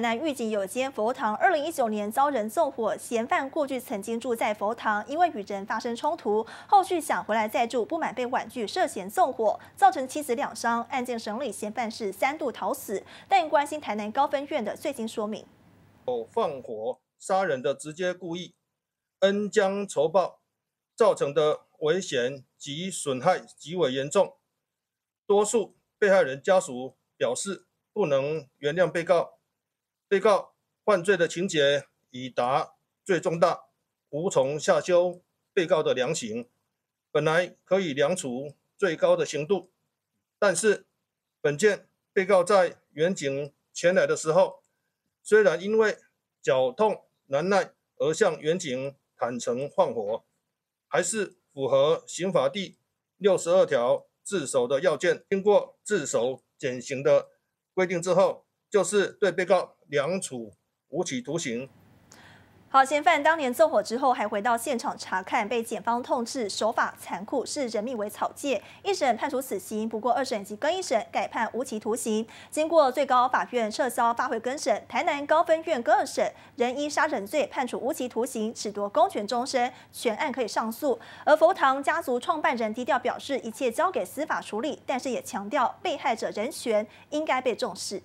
台南预警有间佛堂，二零一九年遭人纵火，嫌犯过去曾经住在佛堂，因为与人发生冲突，后续想回来再住，不满被婉拒，涉嫌纵火，造成妻子两伤。案件审理，嫌犯是三度逃死。但关心台南高分院的最新说明，有放火杀人的直接故意，恩将仇报，造成的危险及损害极为严重，多数被害人家属表示不能原谅被告。被告犯罪的情节已达最重大，无从下修被告的量刑。本来可以量处最高的刑度，但是本件被告在远景前来的时候，虽然因为脚痛难耐而向远景坦诚放火，还是符合刑法第六十二条自首的要件。经过自首减刑的规定之后，就是对被告。两处无期徒刑。好，嫌犯当年纵火之后，还回到现场查看，被检方痛斥手法残酷，视人命为草芥。一审判处死刑，不过二审及更一审改判无期徒刑。经过最高法院撤销发回更审，台南高分院各二审仍依杀人罪判处无期徒刑，褫夺公权终身，全案可以上诉。而佛堂家族创办人低调表示，一切交给司法处理，但是也强调被害者人权应该被重视。